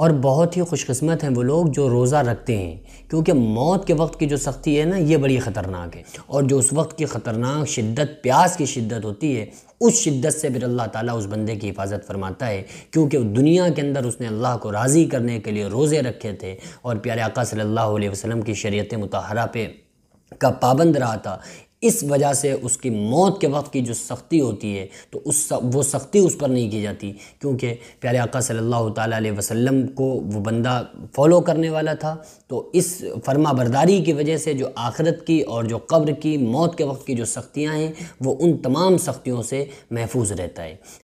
और बहुत ही खुशकस्मत हैं वो लोग जो रोज़ा रखते हैं। क्योंकि मौत के वक्त की जो सख्ती है ना, ये बड़ी ख़तरनाक है। और जो उस वक्त की ख़तरनाक शिद्दत, प्यास की शिद्दत होती है, उस शिद्दत से फिर अल्लाह ताला उस बंदे की हिफाजत फरमाता है। क्योंकि दुनिया के अंदर उसने अल्लाह को राज़ी करने के लिए रोज़े रखे थे और प्यारे आका सल्लल्लाहु अलैहि वसल्लम की शरीयत मुतहरा पे का पाबंद रहा था। इस वजह से उसकी मौत के वक्त की जो सख्ती होती है तो उस वो सख्ती उस पर नहीं की जाती। क्योंकि प्यारे आका सल्लल्लाहु अलैहि वसल्लम को वो बंदा फॉलो करने वाला था तो इस फर्मा बरदारी की वजह से जो आखिरत की और जो कब्र की मौत के वक्त की जो सख्तियाँ हैं, वो उन तमाम सख्तियों से महफूज रहता है।